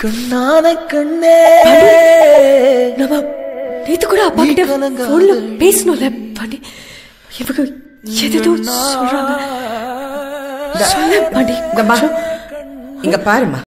கண்ணான கண்ணே. நம்ம நேத்து கூட அப்பா கிட்ட போன்ல பேசணும்ல பண்ணி இவங்க எதோ சொல்றாங்க. சொல்ல பண்ணி இங்க பாருமா